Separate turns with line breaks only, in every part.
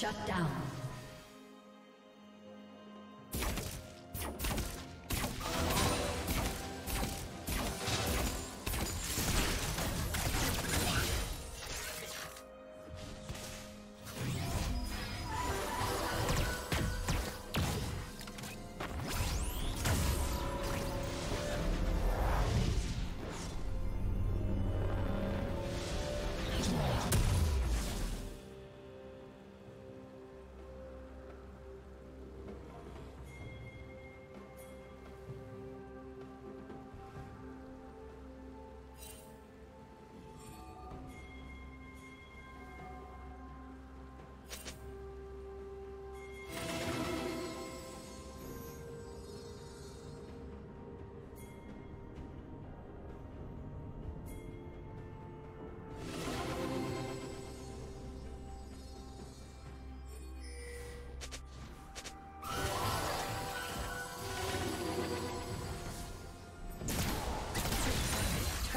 Shut down.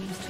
team's